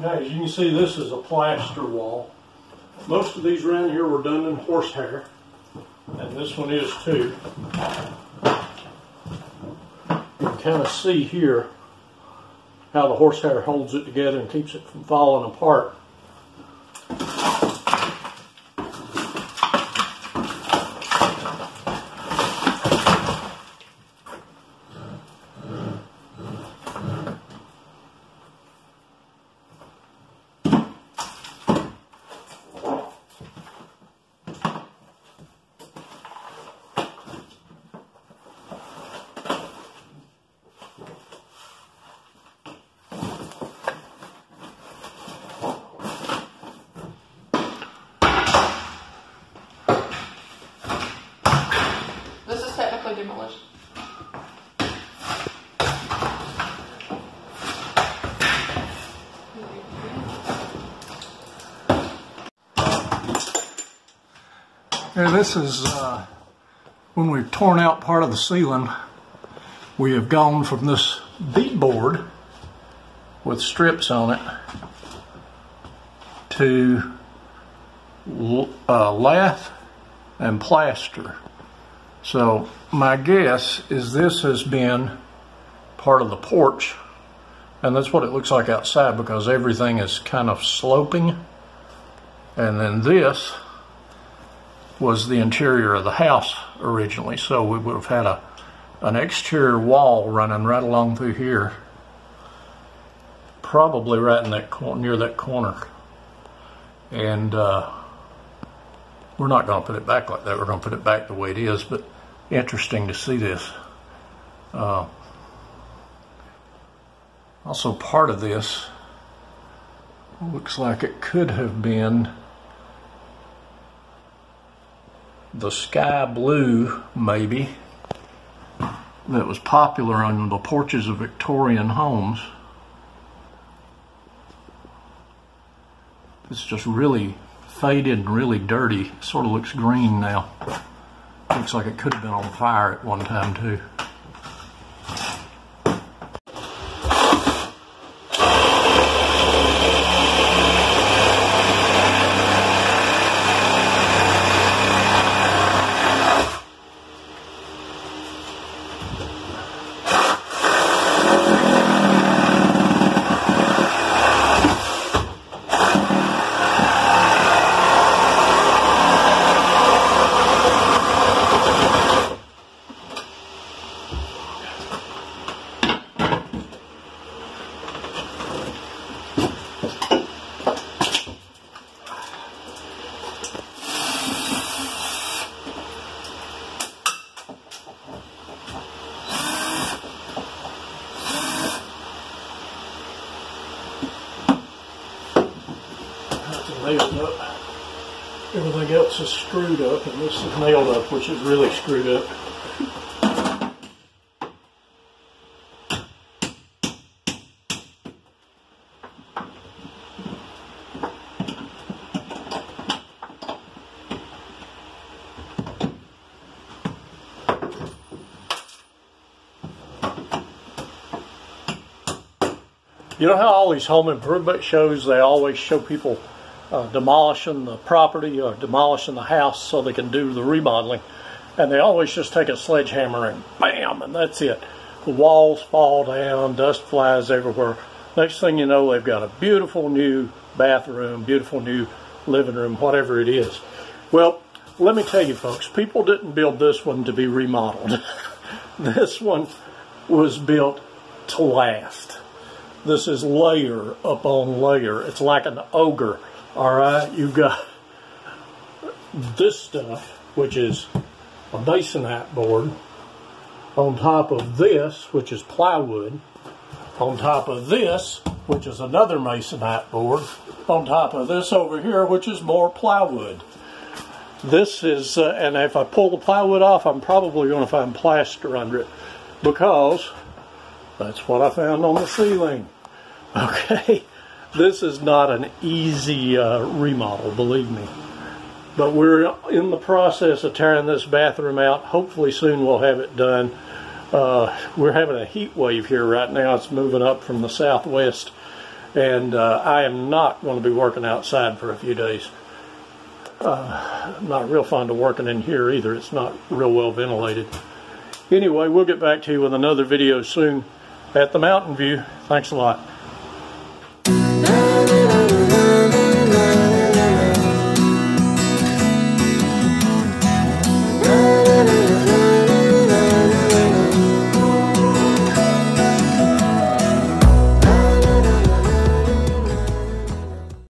Now, as you can see, this is a plaster wall. Most of these around here were done in horsehair, and this one is too. You can kind of see here how the horsehair holds it together and keeps it from falling apart. Demolished. This is uh, when we've torn out part of the ceiling. We have gone from this bead board with strips on it to uh, lath and plaster. So my guess is this has been part of the porch, and that's what it looks like outside because everything is kind of sloping. And then this was the interior of the house originally. So we would have had a an exterior wall running right along through here, probably right in that near that corner. And uh, we're not going to put it back like that. We're going to put it back the way it is. But interesting to see this. Uh, also, part of this looks like it could have been the sky blue, maybe, that was popular on the porches of Victorian homes. It's just really faded and really dirty. Sort of looks green now. Looks like it could have been on fire at one time, too. That's nailed up. Everything else is screwed up, and this is nailed up, which is really screwed up. You know how all these home improvement shows, they always show people uh, demolishing the property or demolishing the house so they can do the remodeling. And they always just take a sledgehammer and bam, and that's it. The walls fall down, dust flies everywhere. Next thing you know, they've got a beautiful new bathroom, beautiful new living room, whatever it is. Well, let me tell you, folks, people didn't build this one to be remodeled. this one was built to last. This is layer upon layer. It's like an ogre. All right, you've got this stuff, which is a masonite board, on top of this, which is plywood, on top of this, which is another masonite board, on top of this over here, which is more plywood. This is, uh, and if I pull the plywood off, I'm probably going to find plaster under it because that's what I found on the ceiling. Okay, this is not an easy uh, remodel, believe me. But we're in the process of tearing this bathroom out. Hopefully, soon we'll have it done. Uh, we're having a heat wave here right now. It's moving up from the southwest, and uh, I am not going to be working outside for a few days. Uh, I'm not real fond of working in here either. It's not real well ventilated. Anyway, we'll get back to you with another video soon at the Mountain View. Thanks a lot.